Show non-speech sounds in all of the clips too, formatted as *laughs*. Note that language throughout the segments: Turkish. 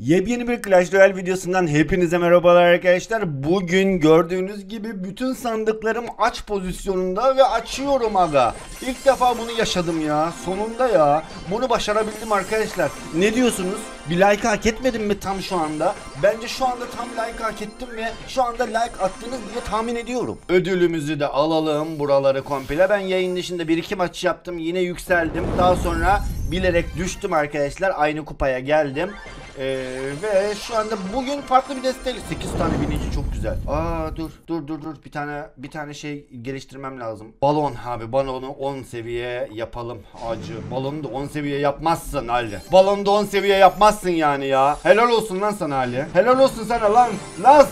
Yepyeni bir Clash Royale videosundan hepinize merhabalar arkadaşlar. Bugün gördüğünüz gibi bütün sandıklarım aç pozisyonunda ve açıyorum aga. İlk defa bunu yaşadım ya. Sonunda ya. Bunu başarabildim arkadaşlar. Ne diyorsunuz? Bir like hak etmedim mi tam şu anda? Bence şu anda tam like hak ettim ve şu anda like attınız diye tahmin ediyorum. Ödülümüzü de alalım buraları komple. Ben yayın dışında bir iki maç yaptım. Yine yükseldim. Daha sonra bilerek düştüm arkadaşlar. Aynı kupaya geldim. Ee, ve şu anda bugün farklı bir desteğiyle 8 tane binici çok güzel. Aa dur dur dur dur bir tane bir tane şey geliştirmem lazım. Balon abi balonu 10 seviye yapalım acı. Balonu da 10 seviye yapmazsın Ali. Balonu da 10 seviye yapmazsın yani ya. Helal olsun lan sana Ali. Helal olsun sana lan. Las.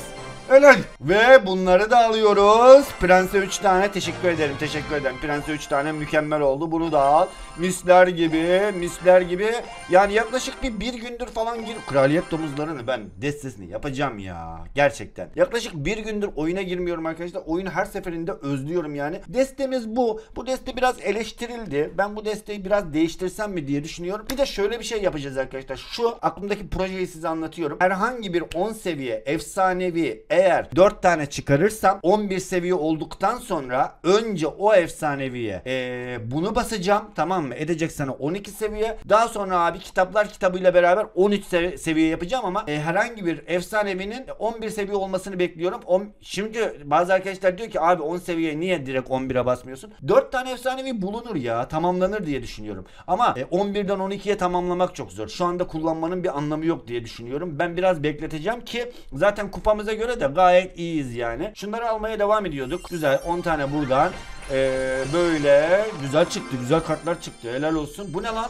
Helal. Ve bunları da alıyoruz. Prens'e 3 tane teşekkür ederim. Teşekkür ederim. Prens'e 3 tane mükemmel oldu. Bunu da al. Misler gibi, misler gibi. Yani yaklaşık bir bir gündür falan gir. Kraliyet domuzlarını ben destesini yapacağım ya. Gerçekten. Yaklaşık bir gündür oyuna girmiyorum arkadaşlar. Oyunu her seferinde özlüyorum yani. Destemiz bu. Bu deste biraz eleştirildi. Ben bu desteği biraz değiştirsem mi diye düşünüyorum. Bir de şöyle bir şey yapacağız arkadaşlar. Şu aklımdaki projeyi size anlatıyorum. Herhangi bir 10 seviye efsanevi eğer 4 tane çıkarırsam 11 seviye olduktan sonra önce o efsaneviye eee, bunu basacağım tamam mı? Edecek sana 12 seviye. Daha sonra abi kitaplar kitabıyla beraber 13 sevi- seviye yapacağım ama e, herhangi bir efsanevinin 11 seviye olmasını bekliyorum. On, şimdi bazı arkadaşlar diyor ki abi 10 seviye niye direkt 11'e basmıyorsun? 4 tane efsanevi bulunur ya tamamlanır diye düşünüyorum. Ama e, 11'den 12'ye tamamlamak çok zor. Şu anda kullanmanın bir anlamı yok diye düşünüyorum. Ben biraz bekleteceğim ki zaten kupamıza göre de gayet iyiyiz yani. Şunları almaya devam ediyorduk. Güzel 10 tane buradan. Ee, böyle güzel çıktı. Güzel kartlar çıktı. Helal olsun. Bu ne lan?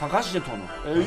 Takas jetonu. Ey,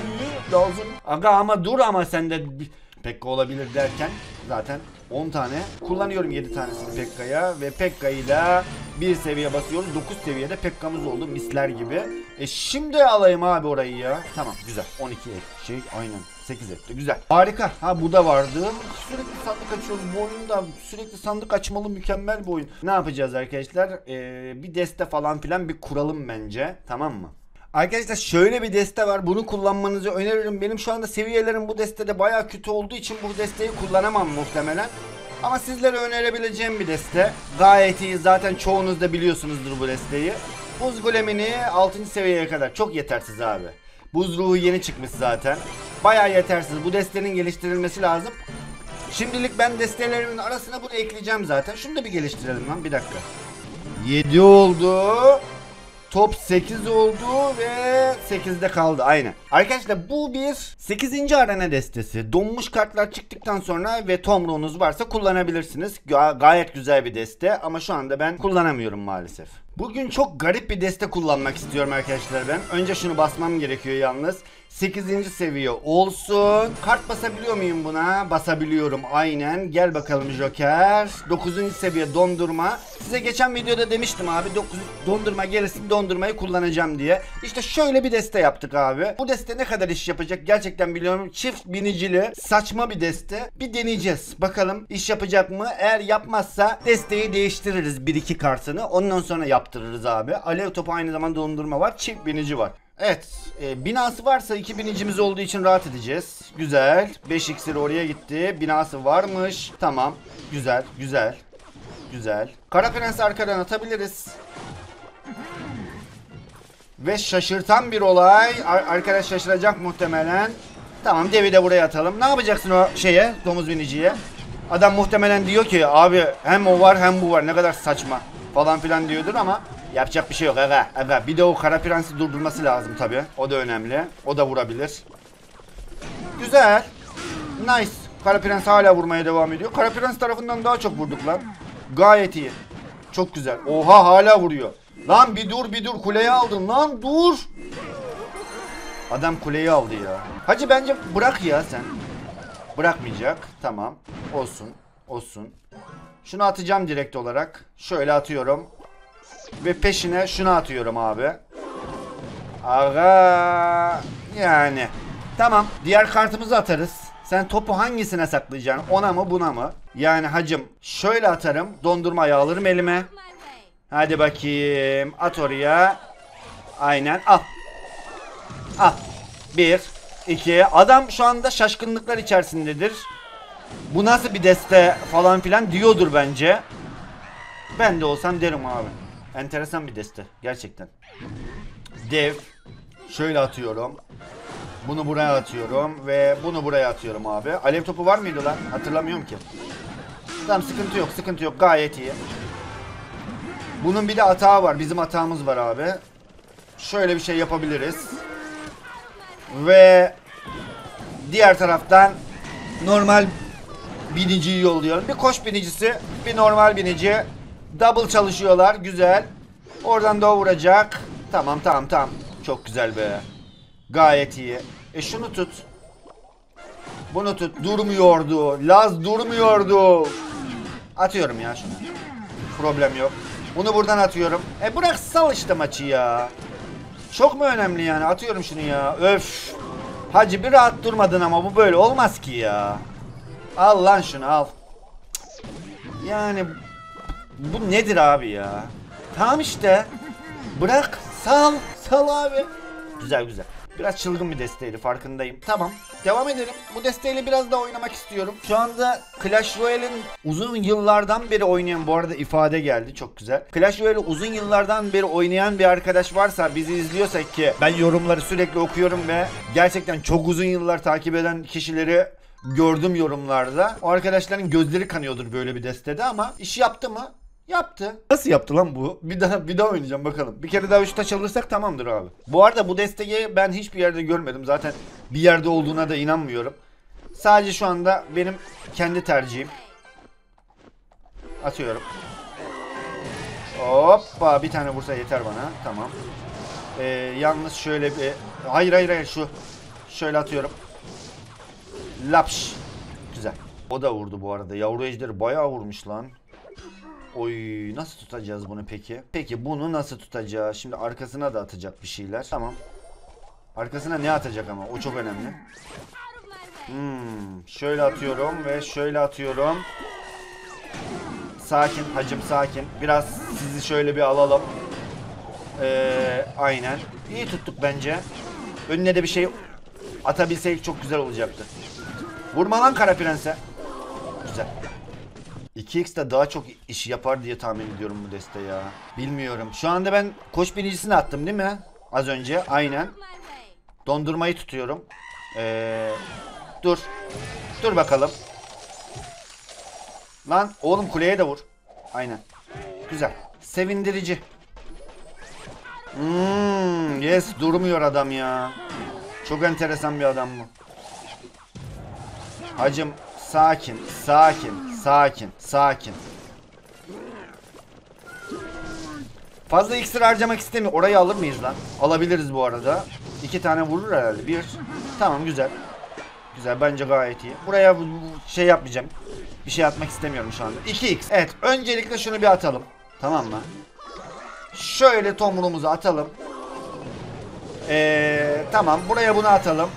lazım. Aga ama dur ama sen de bir- Pekka olabilir derken zaten 10 tane kullanıyorum 7 tanesini Pekka'ya ve Pekka ile bir seviye basıyoruz. 9 seviyede Pekka'mız oldu misler gibi. E şimdi alayım abi orayı ya. Tamam güzel. 12 ek- şey aynen 8 etti. Güzel. Harika. Ha bu da vardı. Sürekli sandık açıyoruz. Bu oyunda sürekli sandık açmalı mükemmel bir oyun. Ne yapacağız arkadaşlar? Ee, bir deste falan filan bir kuralım bence. Tamam mı? Arkadaşlar şöyle bir deste var. Bunu kullanmanızı öneririm. Benim şu anda seviyelerim bu destede baya kötü olduğu için bu desteği kullanamam muhtemelen. Ama sizlere önerebileceğim bir deste. Gayet iyi. Zaten çoğunuz da biliyorsunuzdur bu desteği. Buz golemini 6. seviyeye kadar. Çok yetersiz abi. Buz ruhu yeni çıkmış zaten. Baya yetersiz. Bu destenin geliştirilmesi lazım. Şimdilik ben destelerimin arasına bunu ekleyeceğim zaten. Şunu da bir geliştirelim lan bir dakika. 7 oldu. Top 8 oldu ve 8'de kaldı aynen. Arkadaşlar bu bir 8. arena destesi. Donmuş kartlar çıktıktan sonra ve tomruğunuz varsa kullanabilirsiniz. Ga- gayet güzel bir deste ama şu anda ben kullanamıyorum maalesef. Bugün çok garip bir deste kullanmak istiyorum arkadaşlar ben. Önce şunu basmam gerekiyor yalnız. 8. seviye olsun. Kart basabiliyor muyum buna? Basabiliyorum aynen. Gel bakalım Joker. 9. seviye dondurma. Size geçen videoda demiştim abi 9 dondurma gelirsin dondurmayı kullanacağım diye. İşte şöyle bir deste yaptık abi. Bu deste ne kadar iş yapacak gerçekten biliyorum. Çift binicili saçma bir deste. Bir deneyeceğiz. Bakalım iş yapacak mı? Eğer yapmazsa desteği değiştiririz 1-2 kartını. Ondan sonra yaptırırız abi. Alev topu aynı zamanda dondurma var. Çift binici var. Evet. e, binası varsa iki binicimiz olduğu için rahat edeceğiz. Güzel. 5 iksir oraya gitti. Binası varmış. Tamam. Güzel. Güzel. Güzel. Kara Prens arkadan atabiliriz. Ve şaşırtan bir olay. Ar- arkadaş şaşıracak muhtemelen. Tamam devi de buraya atalım. Ne yapacaksın o şeye domuz biniciye? Adam muhtemelen diyor ki abi hem o var hem bu var ne kadar saçma falan filan diyordur ama yapacak bir şey yok aga aga. Bir de o kara prensi durdurması lazım tabi. O da önemli. O da vurabilir. Güzel. Nice. Kara Prens hala vurmaya devam ediyor. Kara Prens tarafından daha çok vurduk lan. Gayet iyi. Çok güzel. Oha hala vuruyor. Lan bir dur bir dur kuleyi aldın lan dur. Adam kuleyi aldı ya. Hacı bence bırak ya sen. Bırakmayacak. Tamam. Olsun. Olsun. Şunu atacağım direkt olarak. Şöyle atıyorum. Ve peşine şunu atıyorum abi. Aga yani. Tamam. Diğer kartımızı atarız. Sen topu hangisine saklayacaksın? Ona mı buna mı? Yani hacım şöyle atarım. Dondurmayı alırım elime. Hadi bakayım. At oraya. Aynen. Al. Al. Bir. 2. Adam şu anda şaşkınlıklar içerisindedir. Bu nasıl bir deste falan filan diyordur bence. Ben de olsam derim abi. Enteresan bir deste gerçekten. Dev. Şöyle atıyorum. Bunu buraya atıyorum ve bunu buraya atıyorum abi. Alev topu var mıydı lan? Hatırlamıyorum ki. Tamam sıkıntı yok sıkıntı yok gayet iyi. Bunun bir de atağı var. Bizim atağımız var abi. Şöyle bir şey yapabiliriz. Ve diğer taraftan normal biniciyi yolluyorum. Bir koş binicisi, bir normal binici. Double çalışıyorlar. Güzel. Oradan da vuracak. Tamam tamam tamam. Çok güzel be. Gayet iyi. E şunu tut. Bunu tut. Durmuyordu. Laz durmuyordu. Atıyorum ya şunu. Problem yok. Bunu buradan atıyorum. E bırak sal işte maçı ya. Çok mu önemli yani? Atıyorum şunu ya. Öf. Hacı bir rahat durmadın ama bu böyle olmaz ki ya. Al lan şunu al. Yani bu nedir abi ya? Tamam işte. Bırak sal. Sal abi. Güzel güzel. Biraz çılgın bir desteğiydi farkındayım. Tamam. Devam edelim. Bu desteğiyle biraz daha oynamak istiyorum. Şu anda Clash Royale'in uzun yıllardan beri oynayan bu arada ifade geldi çok güzel. Clash Royale'i uzun yıllardan beri oynayan bir arkadaş varsa bizi izliyorsak ki ben yorumları sürekli okuyorum ve gerçekten çok uzun yıllar takip eden kişileri gördüm yorumlarda. O arkadaşların gözleri kanıyordur böyle bir destede ama iş yaptı mı? Yaptı. Nasıl yaptı lan bu? Bir daha bir daha oynayacağım bakalım. Bir kere daha üç taş alırsak tamamdır abi. Bu arada bu desteği ben hiçbir yerde görmedim. Zaten bir yerde olduğuna da inanmıyorum. Sadece şu anda benim kendi tercihim. Atıyorum. Hoppa bir tane vursa yeter bana. Tamam. Ee, yalnız şöyle bir... Hayır hayır hayır şu. Şöyle atıyorum. Lapş. Güzel. O da vurdu bu arada. Yavru ejderi bayağı vurmuş lan. Oy nasıl tutacağız bunu peki? Peki bunu nasıl tutacağız? Şimdi arkasına da atacak bir şeyler. Tamam. Arkasına ne atacak ama? O çok önemli. Hmm, şöyle atıyorum ve şöyle atıyorum. Sakin hacım sakin. Biraz sizi şöyle bir alalım. Ee, aynen. İyi tuttuk bence. Önüne de bir şey atabilseydik çok güzel olacaktı. Vurma lan kara prense. Güzel. 2x de daha çok iş yapar diye tahmin ediyorum bu deste ya. Bilmiyorum. Şu anda ben koç biricisini attım değil mi? Az önce. Aynen. Dondurmayı tutuyorum. Ee, dur. Dur bakalım. Lan oğlum kuleye de vur. Aynen. Güzel. Sevindirici. Hmm, yes durmuyor adam ya. Çok enteresan bir adam bu. Hacım sakin, sakin, sakin, sakin. Fazla iksir harcamak istemiyor. Orayı alır mıyız lan? Alabiliriz bu arada. İki tane vurur herhalde. Bir. Tamam güzel. Güzel bence gayet iyi. Buraya bu- bu şey yapmayacağım. Bir şey atmak istemiyorum şu anda. 2x. Evet öncelikle şunu bir atalım. Tamam mı? Şöyle tomruğumuzu atalım. Ee, tamam buraya bunu atalım.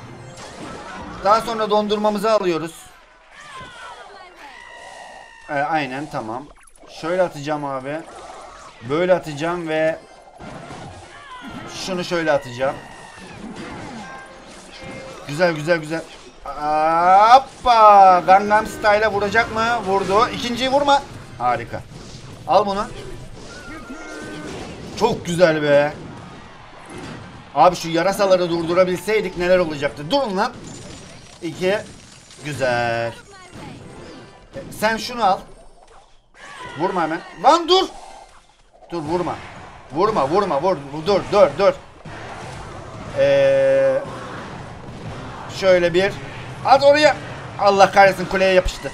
Daha sonra dondurmamızı alıyoruz. Ee, aynen tamam. Şöyle atacağım abi. Böyle atacağım ve şunu şöyle atacağım. Güzel güzel güzel. Hoppa! Gangnam Style'a vuracak mı? Vurdu. İkinciyi vurma. Harika. Al bunu. Çok güzel be. Abi şu yarasaları durdurabilseydik neler olacaktı? Durun lan. İki. Güzel. Sen şunu al. Vurma hemen. Lan dur. Dur vurma. Vurma vurma vur. Dur dur dur. Ee, şöyle bir. At oraya. Allah kahretsin kuleye yapıştı.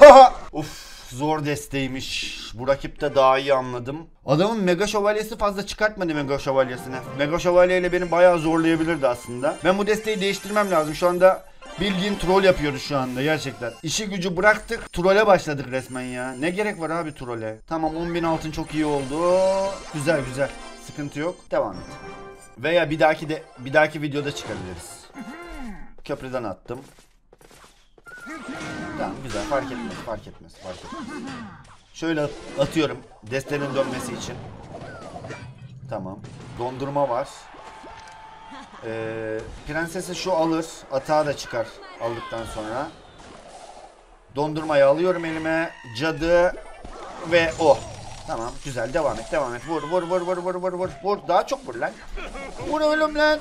*laughs* Uf zor desteğiymiş. Bu rakipte daha iyi anladım. Adamın Mega Şövalyesi fazla çıkartmadı Mega Şövalyesine. Mega Şövalye beni bayağı zorlayabilirdi aslında. Ben bu desteği değiştirmem lazım. Şu anda bildiğin troll yapıyoruz şu anda gerçekten. İşi gücü bıraktık. Trole başladık resmen ya. Ne gerek var abi trole? Tamam 10.000 altın çok iyi oldu. Güzel güzel. Sıkıntı yok. Devam et. Veya bir dahaki de bir dahaki videoda çıkabiliriz. Köprüden attım. Tamam güzel fark etmez fark etmez fark etmez. Şöyle at- atıyorum destenin dönmesi için. Tamam. Dondurma var. Ee, prensesi şu alır. Atağı da çıkar aldıktan sonra. Dondurmayı alıyorum elime. Cadı ve o. Tamam güzel devam et devam et. Vur vur vur vur vur vur vur. Vur daha çok vur lan. Vur oğlum lan.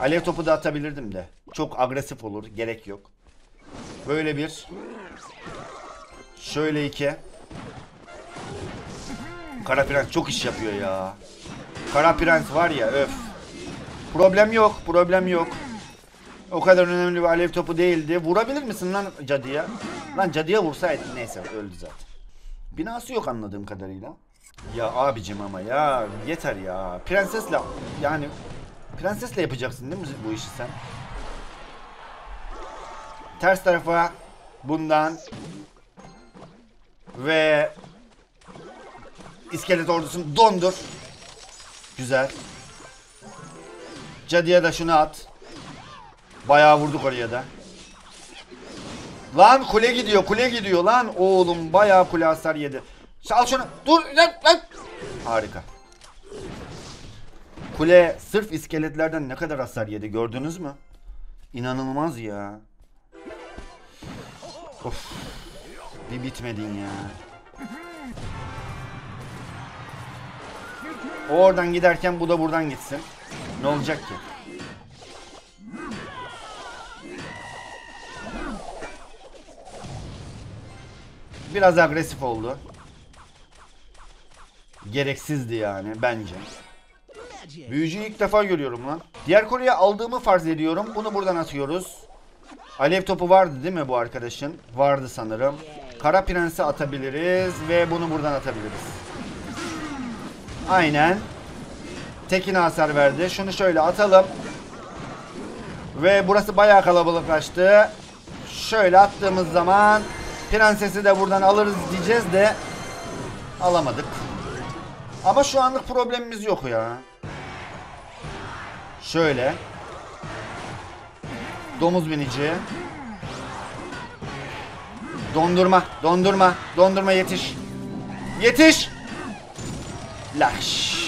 Alev topu da atabilirdim de. Çok agresif olur. Gerek yok. Böyle bir. Şöyle iki. Kara Prens çok iş yapıyor ya. Kara Prens var ya öf. Problem yok. Problem yok. O kadar önemli bir alev topu değildi. Vurabilir misin lan cadıya? Lan cadıya vursaydın. Neyse öldü zaten. Binası yok anladığım kadarıyla. Ya abicim ama ya yeter ya. Prensesle yani prensesle yapacaksın değil mi bu işi sen? Ters tarafa bundan ve iskelet ordusunu dondur. Güzel. Cadıya da şunu at. Bayağı vurduk oraya da. Lan kule gidiyor, kule gidiyor lan. Oğlum bayağı kule hasar yedi. Al şunu. Dur lan lan. Harika. Kule sırf iskeletlerden ne kadar hasar yedi gördünüz mü? İnanılmaz ya. Of. Bir bitmedin ya. O oradan giderken bu da buradan gitsin. Ne olacak ki? Biraz agresif oldu. Gereksizdi yani bence. Büyücüyü ilk defa görüyorum lan. Diğer Kore'ye aldığımı farz ediyorum. Bunu buradan atıyoruz. Alev topu vardı değil mi bu arkadaşın? Vardı sanırım. Kara Prens'i atabiliriz ve bunu buradan atabiliriz. Aynen. Tekine hasar verdi. Şunu şöyle atalım. Ve burası bayağı kalabalıklaştı. Şöyle attığımız zaman prensesi de buradan alırız diyeceğiz de alamadık. Ama şu anlık problemimiz yok ya. Şöyle. Domuz binici. Dondurma, dondurma, dondurma yetiş. Yetiş. Laş.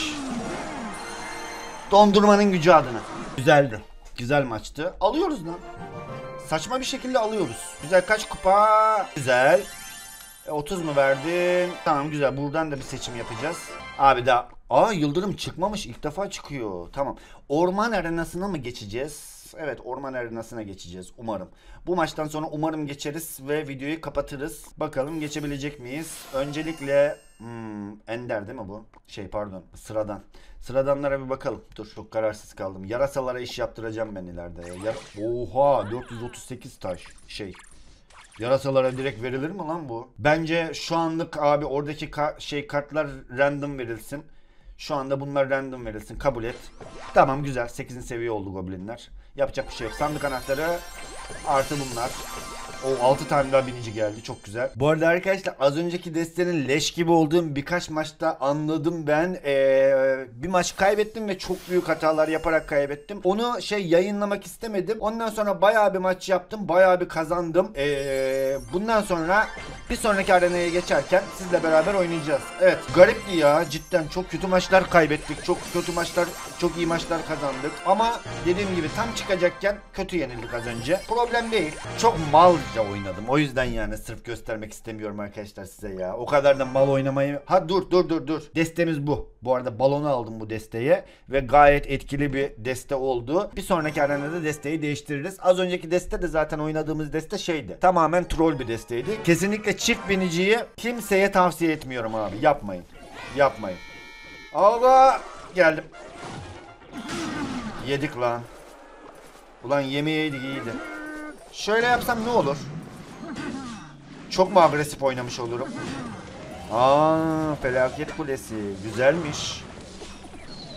Dondurmanın gücü adına. Güzeldi. Güzel maçtı. Alıyoruz lan. Saçma bir şekilde alıyoruz. Güzel kaç kupa? Güzel. E, 30 mu verdin? Tamam güzel. Buradan da bir seçim yapacağız. Abi daha... Aa Yıldırım çıkmamış. İlk defa çıkıyor. Tamam. Orman arenasına mı geçeceğiz? Evet orman arenasına geçeceğiz umarım. Bu maçtan sonra umarım geçeriz ve videoyu kapatırız. Bakalım geçebilecek miyiz? Öncelikle hmm, Ender değil mi bu? Şey pardon sıradan. Sıradanlara bir bakalım. Dur çok kararsız kaldım. Yarasalara iş yaptıracağım ben ileride. Ya. Oha 438 taş şey. Yarasalara direkt verilir mi lan bu? Bence şu anlık abi oradaki ka- şey kartlar random verilsin. Şu anda bunlar random verilsin. Kabul et. Tamam güzel. 8. seviye oldu goblinler. Yapacak bir şey yok. Sandık anahtarı artı bunlar. O 6 tane daha binici geldi. Çok güzel. Bu arada arkadaşlar az önceki destenin leş gibi olduğum birkaç maçta anladım ben. Ee, bir maç kaybettim ve çok büyük hatalar yaparak kaybettim. Onu şey yayınlamak istemedim. Ondan sonra bayağı bir maç yaptım. Bayağı bir kazandım. Ee, bundan sonra bir sonraki arenaya geçerken sizle beraber oynayacağız. Evet garipti ya cidden çok kötü maçlar kaybettik. Çok kötü maçlar, çok iyi maçlar kazandık. Ama dediğim gibi tam çıkacakken kötü yenildik az önce. Problem değil. Çok malca oynadım. O yüzden yani sırf göstermek istemiyorum arkadaşlar size ya. O kadar da mal oynamayı... Ha dur dur dur dur. Destemiz bu. Bu arada balonu aldım bu desteye. Ve gayet etkili bir deste oldu. Bir sonraki arenada desteği değiştiririz. Az önceki deste de zaten oynadığımız deste şeydi. Tamamen troll bir desteydi. Kesinlikle çift biniciyi kimseye tavsiye etmiyorum abi. Yapmayın. Yapmayın. Allah! Geldim. Yedik lan. Ulan yemeğiydik iyiydi. Şöyle yapsam ne olur? Çok mu agresif oynamış olurum? Aa, felaket kulesi. Güzelmiş.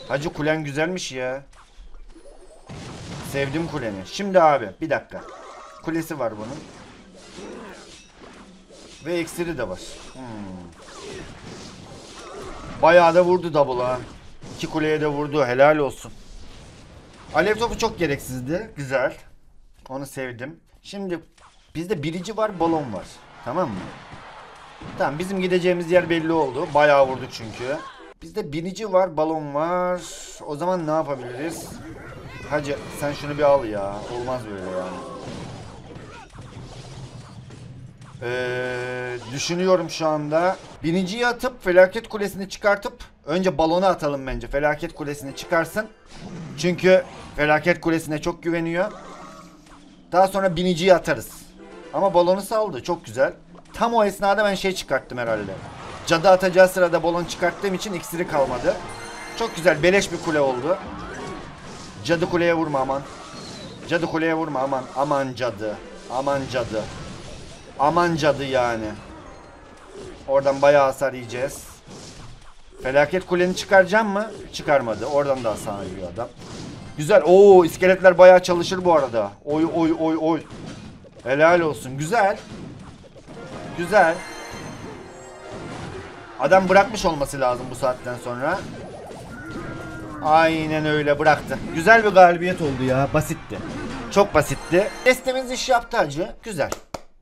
Hacı kulen güzelmiş ya. Sevdim kuleni. Şimdi abi bir dakika. Kulesi var bunun. Ve iksiri de var. Hmm. Bayağı da vurdu double ha. İki kuleye de vurdu. Helal olsun. Alev topu çok gereksizdi. Güzel. Onu sevdim. Şimdi bizde birici var, balon var. Tamam mı? Tamam bizim gideceğimiz yer belli oldu. Bayağı vurduk çünkü. Bizde binici var, balon var. O zaman ne yapabiliriz? Hacı sen şunu bir al ya. Olmaz böyle yani. Ee, düşünüyorum şu anda. Biniciyi atıp felaket kulesini çıkartıp önce balonu atalım bence. Felaket kulesini çıkarsın. Çünkü felaket kulesine çok güveniyor. Daha sonra biniciyi atarız. Ama balonu saldı. Çok güzel. Tam o esnada ben şey çıkarttım herhalde. Cadı atacağı sırada balon çıkarttığım için iksiri kalmadı. Çok güzel. Beleş bir kule oldu. Cadı kuleye vurma aman. Cadı kuleye vurma aman. Aman cadı. Aman cadı. Aman cadı yani. Oradan bayağı hasar yiyeceğiz. Felaket kuleni çıkaracağım mı? Çıkarmadı. Oradan da hasar yiyor adam. Güzel. Oo iskeletler bayağı çalışır bu arada. Oy oy oy oy. Helal olsun. Güzel. Güzel. Adam bırakmış olması lazım bu saatten sonra. Aynen öyle bıraktı. Güzel bir galibiyet oldu ya. Basitti. Çok basitti. Destemiz iş yaptı hacı. Güzel.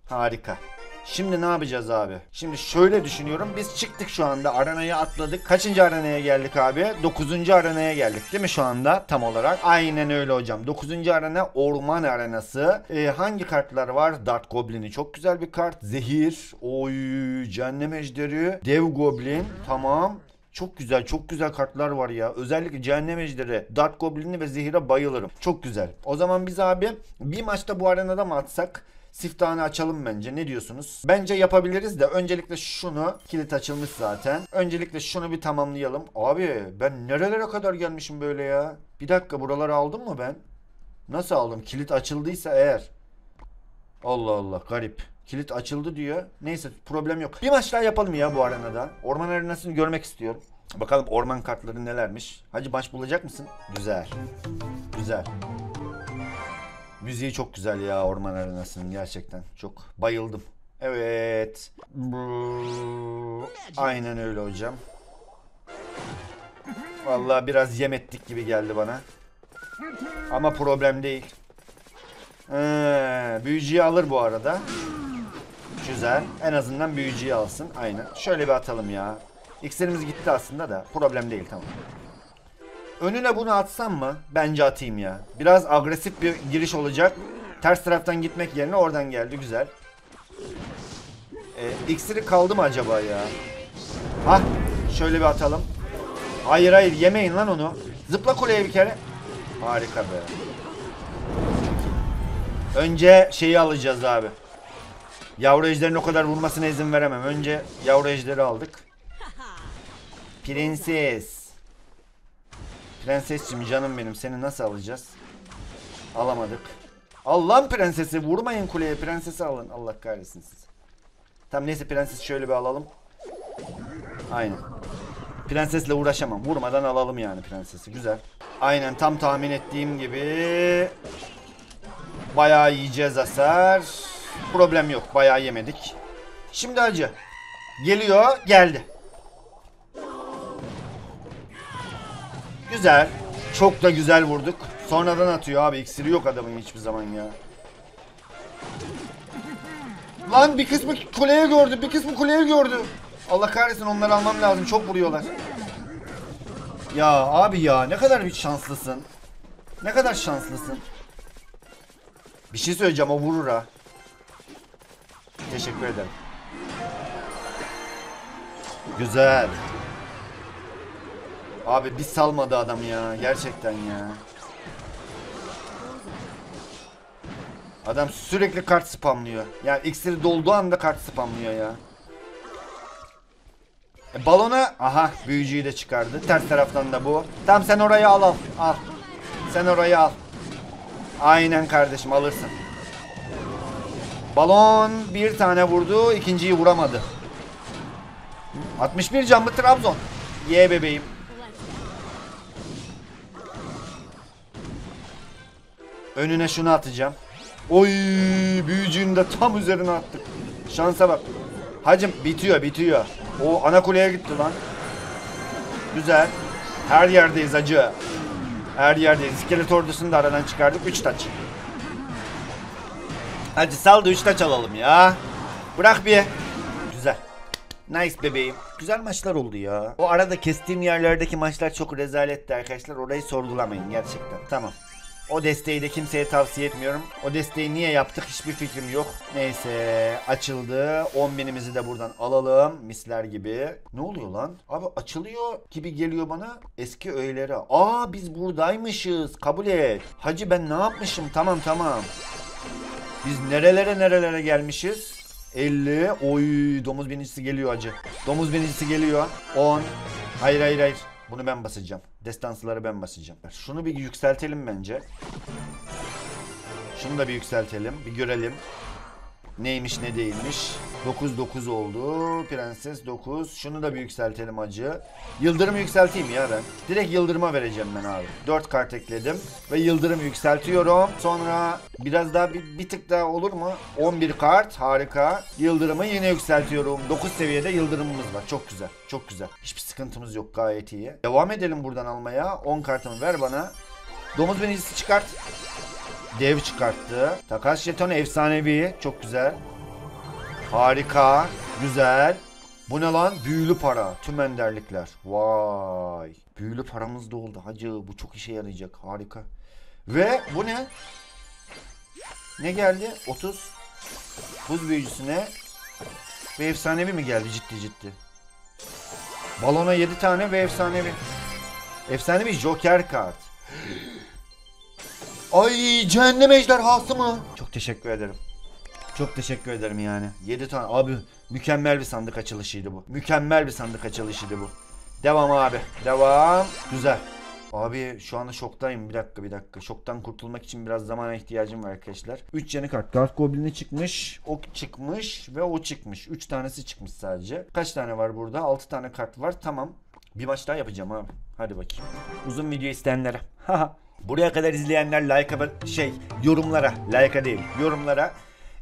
Harika. Şimdi ne yapacağız abi? Şimdi şöyle düşünüyorum. Biz çıktık şu anda. Arenaya atladık. Kaçıncı arenaya geldik abi? 9. arenaya geldik değil mi şu anda tam olarak? Aynen öyle hocam. 9. arena orman arenası. Ee, hangi kartlar var? Dart Goblin'i çok güzel bir kart. Zehir. Oy. Cehennem Ejderi. Dev Goblin. Tamam. Çok güzel, çok güzel kartlar var ya. Özellikle Cehennem Ejderi, Dark Goblin'i ve Zehir'e bayılırım. Çok güzel. O zaman biz abi bir maçta bu arenada mı atsak? Siftahını açalım bence. Ne diyorsunuz? Bence yapabiliriz de öncelikle şunu kilit açılmış zaten. Öncelikle şunu bir tamamlayalım. Abi ben nerelere kadar gelmişim böyle ya? Bir dakika buraları aldım mı ben? Nasıl aldım? Kilit açıldıysa eğer. Allah Allah garip. Kilit açıldı diyor. Neyse problem yok. Bir maç daha yapalım ya bu arenada. Orman arenasını görmek istiyorum. Bakalım orman kartları nelermiş. Hacı maç bulacak mısın? Güzel. Güzel. Müziği çok güzel ya orman arenasının gerçekten. Çok bayıldım. Evet. Aynen öyle hocam. Vallahi biraz yem ettik gibi geldi bana. Ama problem değil. Ee, büyücüyü alır bu arada. Güzel. En azından büyücüyü alsın. Aynen. Şöyle bir atalım ya. İksirimiz gitti aslında da. Problem değil tamam. Önüne bunu atsam mı? Bence atayım ya. Biraz agresif bir giriş olacak. Ters taraftan gitmek yerine oradan geldi. Güzel. Ee, kaldı mı acaba ya? Hah. Şöyle bir atalım. Hayır hayır yemeyin lan onu. Zıpla kuleye bir kere. Harika be. Önce şeyi alacağız abi. Yavru ejderin o kadar vurmasına izin veremem. Önce yavru ejderi aldık. Prenses. Prensesciğim canım benim seni nasıl alacağız? Alamadık. Allah'ın prensesi vurmayın kuleye prensesi alın. Allah kahretsin sizi. Tamam neyse prensesi şöyle bir alalım. Aynen. Prensesle uğraşamam. Vurmadan alalım yani prensesi. Güzel. Aynen tam tahmin ettiğim gibi. Bayağı yiyeceğiz hasar. Problem yok. Bayağı yemedik. Şimdi acı. Geliyor. Geldi. Güzel. Çok da güzel vurduk. Sonradan atıyor abi. İksiri yok adamın hiçbir zaman ya. Lan bir kısmı kuleye gördü. Bir kısmı kuleye gördü. Allah kahretsin onları almam lazım. Çok vuruyorlar. Ya abi ya ne kadar bir şanslısın. Ne kadar şanslısın. Bir şey söyleyeceğim o vurur ha. Teşekkür ederim. Güzel. Abi bir salmadı adam ya. Gerçekten ya. Adam sürekli kart spamlıyor. Yani iksiri dolduğu anda kart spamlıyor ya. E, balona... Aha büyücüyü de çıkardı. Ters taraftan da bu. Tamam sen orayı al al. Al. Sen orayı al. Aynen kardeşim alırsın. Balon bir tane vurdu. ikinciyi vuramadı. 61 canlı Trabzon. Ye bebeğim. Önüne şunu atacağım. Oy büyücüğünü de tam üzerine attık. Şansa bak. Hacım bitiyor bitiyor. O ana kuleye gitti lan. Güzel. Her yerdeyiz acı. Her yerdeyiz. İskelet ordusunu da aradan çıkardık. 3 taç. Hadi sal da 3 taç alalım ya. Bırak bir. Güzel. Nice bebeğim. Güzel maçlar oldu ya. O arada kestiğim yerlerdeki maçlar çok rezaletti arkadaşlar. Orayı sorgulamayın gerçekten. Tamam. O desteği de kimseye tavsiye etmiyorum. O desteği niye yaptık hiçbir fikrim yok. Neyse açıldı. 10 binimizi de buradan alalım. Misler gibi. Ne oluyor lan? Abi açılıyor gibi geliyor bana. Eski öğeleri. Aa biz buradaymışız. Kabul et. Hacı ben ne yapmışım? Tamam tamam. Biz nerelere nerelere gelmişiz? 50. Oy domuz binicisi geliyor acı. Domuz binicisi geliyor. 10. Hayır hayır hayır. Bunu ben basacağım. Destansıları ben basacağım. Şunu bir yükseltelim bence. Şunu da bir yükseltelim. Bir görelim. Neymiş ne değilmiş. 9-9 oldu. Prenses 9. Şunu da bir yükseltelim acı. Yıldırım yükselteyim ya ben. Direkt yıldırıma vereceğim ben abi. 4 kart ekledim. Ve yıldırım yükseltiyorum. Sonra biraz daha bir, bir tık daha olur mu? 11 kart. Harika. Yıldırımı yine yükseltiyorum. 9 seviyede yıldırımımız var. Çok güzel. Çok güzel. Hiçbir sıkıntımız yok. Gayet iyi. Devam edelim buradan almaya. 10 kartımı ver bana. Domuz benicisi çıkart. Dev çıkarttı. Takas jetonu efsanevi. Çok güzel. Harika. Güzel. Bu ne lan? Büyülü para. Tüm enderlikler. Vay. Büyülü paramız da oldu. Hacı bu çok işe yarayacak. Harika. Ve bu ne? Ne geldi? 30. Buz büyücüsüne. Ve efsanevi mi geldi ciddi ciddi? Balona 7 tane ve efsanevi. Efsanevi Joker kart. Ay cehennem ejderhası mı? Çok teşekkür ederim. Çok teşekkür ederim yani. 7 tane. Abi mükemmel bir sandık açılışıydı bu. Mükemmel bir sandık açılışıydı bu. Devam abi. Devam. Güzel. Abi şu anda şoktayım. Bir dakika bir dakika. Şoktan kurtulmak için biraz zamana ihtiyacım var arkadaşlar. 3 yeni kart. Dark Goblin'i çıkmış. O çıkmış ve o çıkmış. 3 tanesi çıkmış sadece. Kaç tane var burada? 6 tane kart var. Tamam. Bir maç daha yapacağım abi. Hadi bakayım. Uzun video isteyenlere. *laughs* Haha. Buraya kadar izleyenler like'a şey yorumlara like'a değil yorumlara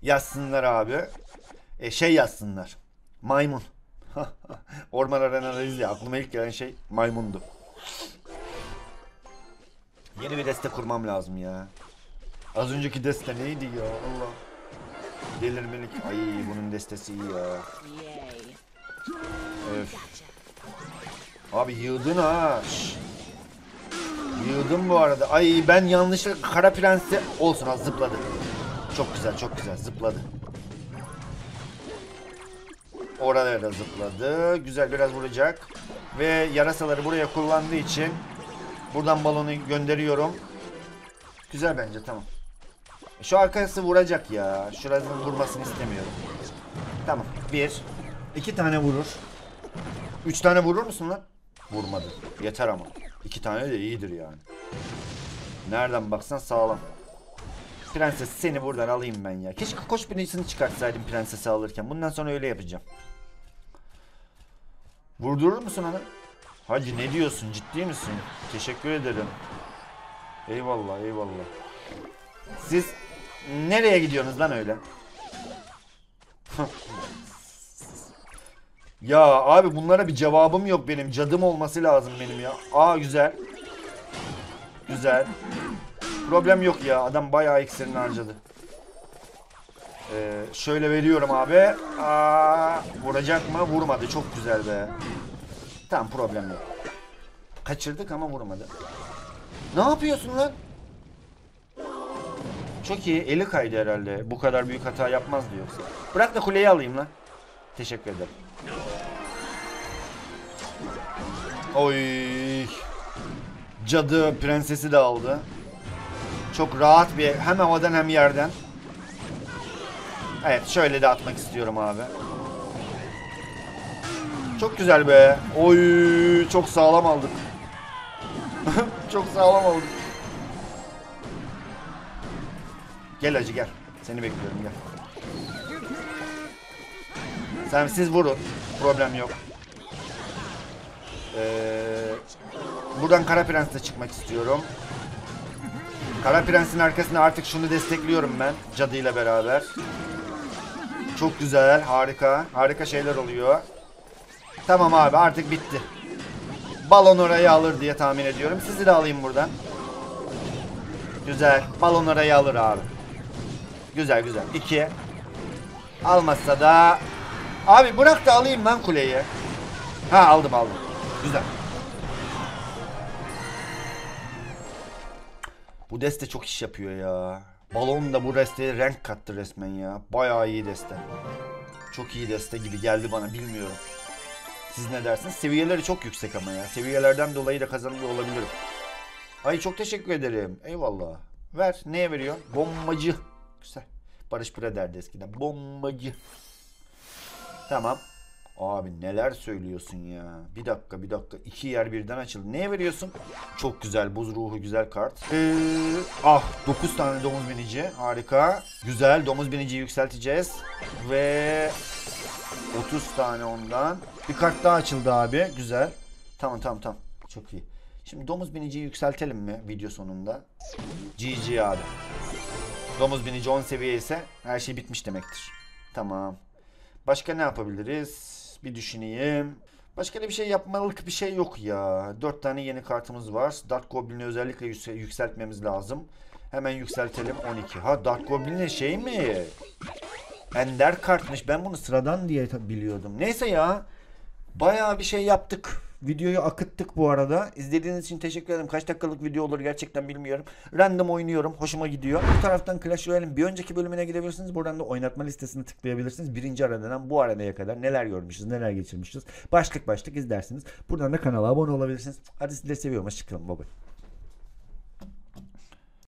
yazsınlar abi. E, şey yazsınlar. Maymun. *laughs* Orman arenada izle. Aklıma ilk gelen şey maymundu. Yeni bir deste kurmam lazım ya. Az önceki deste neydi ya Allah. Delirmelik. Ay bunun destesi iyi ya. Öf. Abi yığdın ha. Şş. Yığdım bu arada. Ay ben yanlışlıkla Kara Prens'e olsun ha zıpladı. Çok güzel çok güzel zıpladı. Oralara da zıpladı. Güzel biraz vuracak. Ve yarasaları buraya kullandığı için buradan balonu gönderiyorum. Güzel bence tamam. Şu arkası vuracak ya. Şurasının vurmasını istemiyorum. Tamam. Bir. iki tane vurur. Üç tane vurur musun lan? Vurmadı. Yeter ama. İki tane de iyidir yani. Nereden baksan sağlam. Prenses seni buradan alayım ben ya. Keşke koç birincisini çıkartsaydım prensesi alırken. Bundan sonra öyle yapacağım. Vurdurur musun onu? Hacı ne diyorsun? Ciddi misin? Teşekkür ederim. Eyvallah eyvallah. Siz nereye gidiyorsunuz lan öyle? Ya abi bunlara bir cevabım yok benim. Cadım olması lazım benim ya. Aa güzel. Güzel. Problem yok ya. Adam bayağı iksirini harcadı. Ee, şöyle veriyorum abi. Aa, vuracak mı? Vurmadı. Çok güzel be. Tamam problem yok. Kaçırdık ama vurmadı. Ne yapıyorsun lan? Çok iyi. Eli kaydı herhalde. Bu kadar büyük hata yapmazdı yoksa. Bırak da kuleyi alayım lan. Teşekkür ederim. Oy. Cadı prensesi de aldı. Çok rahat bir hem havadan hem yerden. Evet şöyle de atmak istiyorum abi. Çok güzel be. Oy çok sağlam aldık. *laughs* çok sağlam aldık. Gel acı gel. Seni bekliyorum gel. Sen siz vurun. Problem yok. Ee, buradan Kara Prens'e çıkmak istiyorum. Kara Prens'in arkasında artık şunu destekliyorum ben. Cadıyla beraber. Çok güzel. Harika. Harika şeyler oluyor. Tamam abi artık bitti. Balon orayı alır diye tahmin ediyorum. Sizi de alayım buradan. Güzel. Balon orayı alır abi. Güzel güzel. İki. Almazsa da... Abi bırak da alayım lan kuleyi. Ha aldım aldım. Güzel. Bu deste çok iş yapıyor ya. Balon da bu desteye renk kattı resmen ya. Bayağı iyi deste. Çok iyi deste gibi geldi bana bilmiyorum. Siz ne dersiniz? Seviyeleri çok yüksek ama ya. Seviyelerden dolayı da kazanıyor olabilirim. Ay çok teşekkür ederim. Eyvallah. Ver. Neye veriyor? Bombacı. Güzel. Barış Pıra derdi eskiden. Bombacı. Tamam. Abi neler söylüyorsun ya. Bir dakika bir dakika. İki yer birden açıldı. Neye veriyorsun? Çok güzel. Buz ruhu güzel kart. Ee, ah 9 tane domuz binici. Harika. Güzel. Domuz binici yükselteceğiz. Ve 30 tane ondan. Bir kart daha açıldı abi. Güzel. Tamam tamam tamam. Çok iyi. Şimdi domuz biniciyi yükseltelim mi video sonunda? GG abi. Domuz binici 10 seviye ise her şey bitmiş demektir. Tamam. Başka ne yapabiliriz? Bir düşüneyim. Başka da bir şey yapmalık bir şey yok ya. 4 tane yeni kartımız var. Dark Goblin'i özellikle yüksel- yükseltmemiz lazım. Hemen yükseltelim 12. Ha Dark Goblin'e şey mi? Ender kartmış. Ben bunu sıradan diye biliyordum. Neyse ya. Bayağı bir şey yaptık. Videoyu akıttık bu arada. İzlediğiniz için teşekkür ederim. Kaç dakikalık video olur gerçekten bilmiyorum. Random oynuyorum. Hoşuma gidiyor. Bu taraftan Clash Royale'in bir önceki bölümüne gidebilirsiniz. Buradan da oynatma listesini tıklayabilirsiniz. Birinci aradan bu arenaya kadar neler görmüşüz, neler geçirmişiz. Başlık başlık izlersiniz. Buradan da kanala abone olabilirsiniz. Hadi sizi de seviyorum. Hoşçakalın. Bye bye.